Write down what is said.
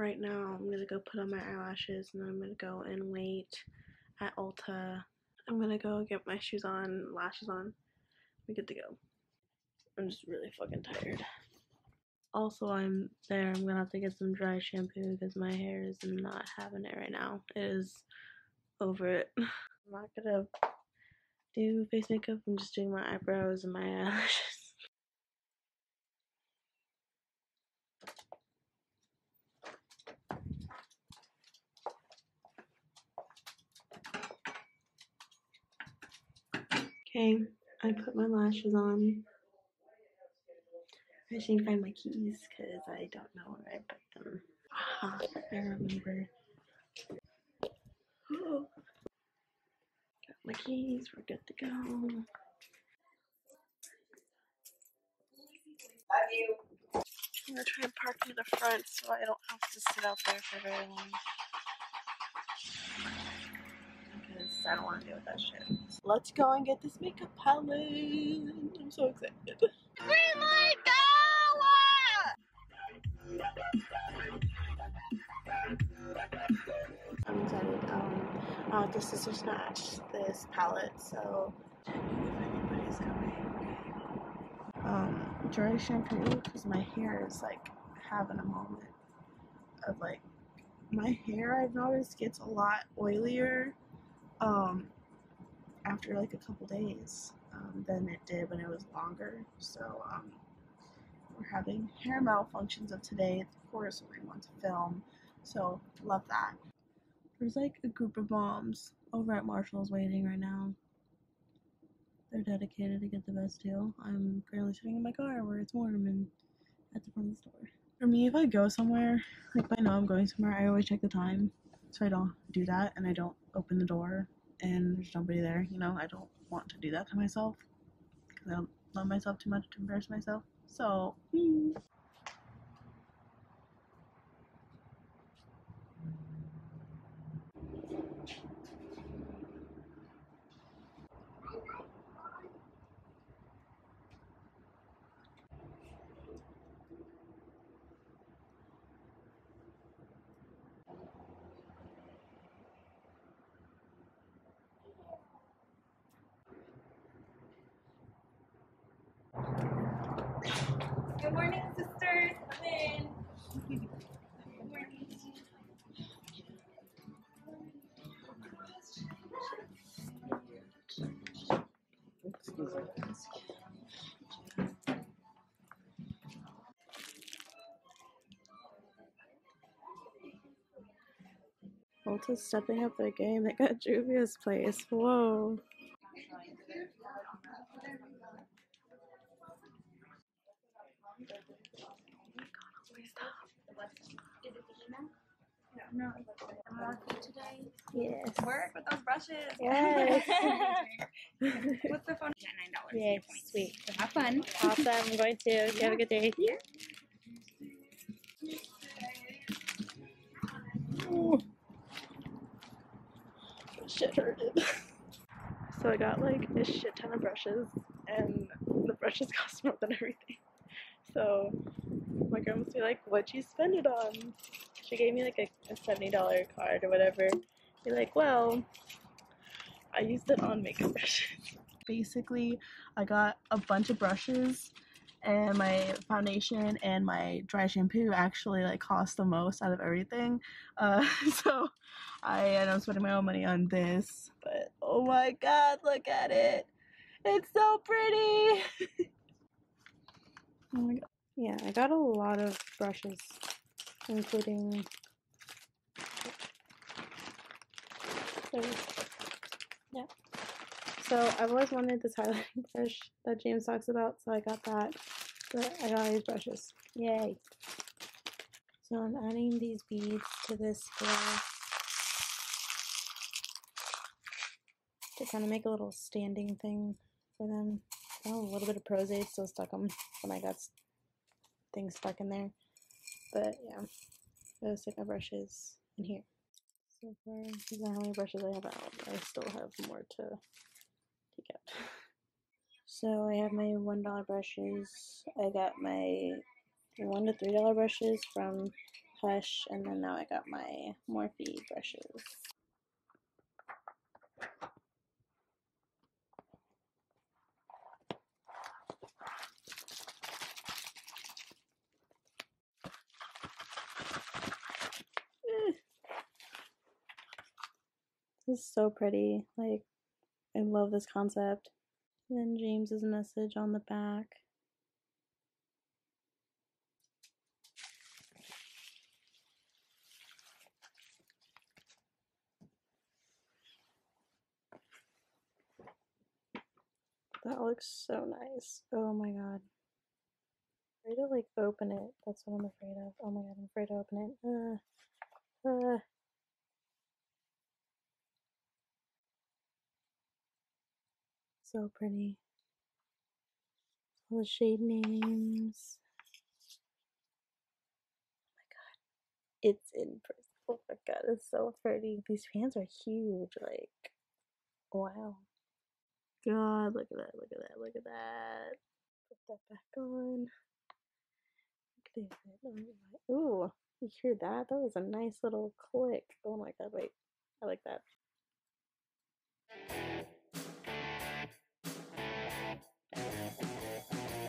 right now I'm gonna go put on my eyelashes and then I'm gonna go and wait at Ulta. I'm gonna go get my shoes on, lashes on. We good to go. I'm just really fucking tired. Also, I'm there. I'm gonna have to get some dry shampoo because my hair is not having it right now. It is over it. I'm not gonna do face makeup. I'm just doing my eyebrows and my eyelashes. Okay, I put my lashes on. I just need to find my keys because I don't know where I put them. Ah, I remember. Oh. Got my keys, we're good to go. Love you. I'm gonna try and park near the front so I don't have to sit out there for very long. Because I don't want to deal with that shit. Let's go and get this makeup palette. I'm so excited. Green light! I'm excited. Um, I want the sister snatch this palette, so if anybody's coming. Um, dry shampoo because my hair is like having a moment of like my hair. I've noticed gets a lot oilier, um, after like a couple days, um, than it did when it was longer. So um, we're having hair malfunctions of today. Of course, we want to film, so love that. There's like a group of moms over at Marshall's waiting right now. They're dedicated to get the best deal. I'm currently sitting in my car where it's warm and at the front of the store. For me, if I go somewhere, like if I know I'm going somewhere, I always check the time so I don't do that and I don't open the door and there's nobody there. You know, I don't want to do that to myself because I don't love myself too much to embarrass myself. So, hmm. Good morning, sisters. Come in. Good morning. excuse me. Stepping up their game. They got Juvia's place. Whoa. Is it the email? No. Market today. Yes. Work with those brushes. Yes. What's the phone? Nine dollars. Yes, sweet. So have fun. Awesome. I'm going to. You have a good day. Ooh. Shit hurted. so I got like a shit ton of brushes, and the brushes cost more than everything. So my must be like, "What'd you spend it on?" She gave me like a, a seventy dollar card or whatever. Be like, "Well, I used it on makeup brushes." Basically, I got a bunch of brushes and my foundation and my dry shampoo actually like cost the most out of everything. Uh, so I end up spending my own money on this. But oh my god, look at it! It's so pretty. oh. Yeah, I got a lot of brushes, including. Yeah. So I've always wanted this highlighting brush that James talks about, so I got that. But I got all these brushes. Yay. So I'm adding these beads to this glass to kind of make a little standing thing for them. Oh, a little bit of Prozade still stuck them when I got things stuck in there. But yeah, gonna stick my brushes in here. So far, these are how many brushes I have out. I still have more to take out. So I have my one dollar brushes. I got my one to three dollar brushes from Hush, and then now I got my Morphe brushes. This is so pretty. Like, I love this concept. And then James's message on the back. That looks so nice. Oh my god. I'm afraid to like open it. That's what I'm afraid of. Oh my god, I'm afraid to open it. Uh, uh. So pretty. All the shade names. Oh my god. It's in person. Oh my god, it's so pretty. These fans are huge. Like, wow. God, look at that, look at that, look at that. Put that back on. Oh Ooh, you hear that? That was a nice little click. Oh my god, wait.